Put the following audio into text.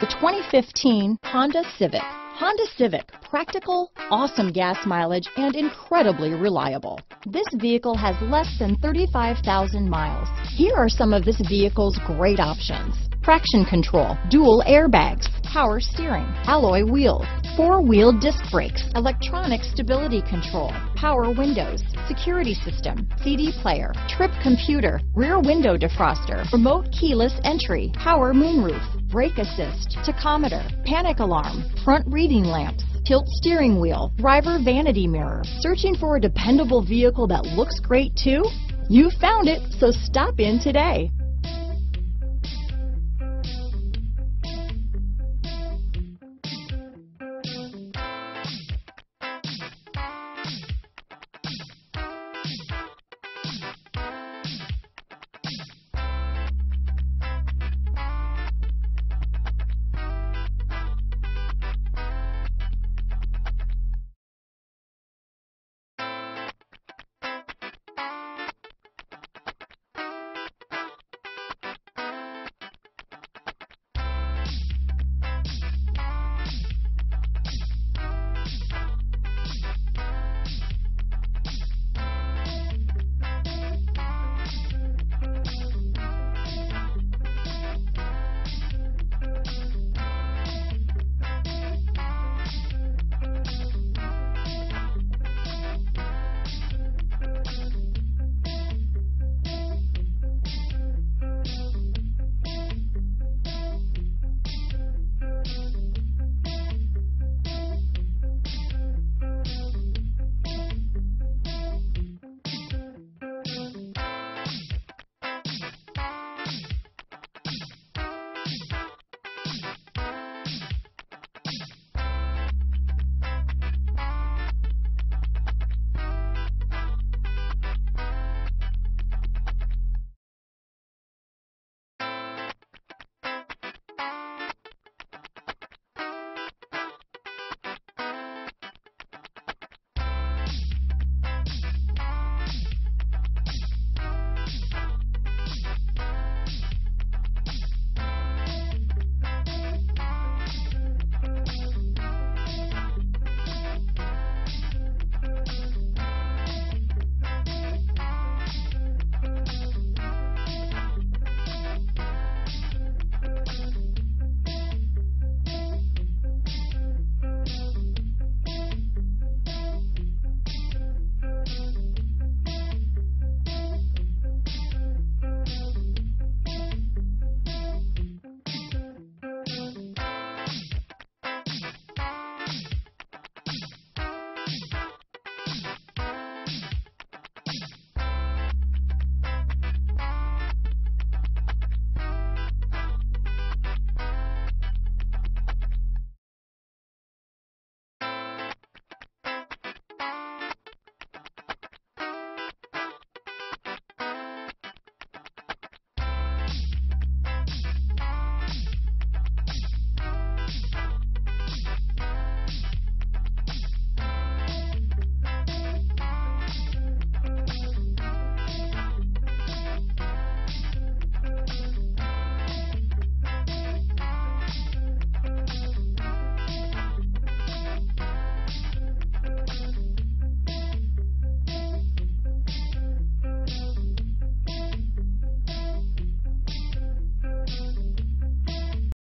The 2015 Honda Civic. Honda Civic, practical, awesome gas mileage, and incredibly reliable. This vehicle has less than 35,000 miles. Here are some of this vehicle's great options. Traction control, dual airbags, power steering, alloy wheels, four-wheel disc brakes, electronic stability control, power windows, security system, CD player, trip computer, rear window defroster, remote keyless entry, power moonroof, brake assist, tachometer, panic alarm, front reading lamps, tilt steering wheel, driver vanity mirror. Searching for a dependable vehicle that looks great too? You found it, so stop in today.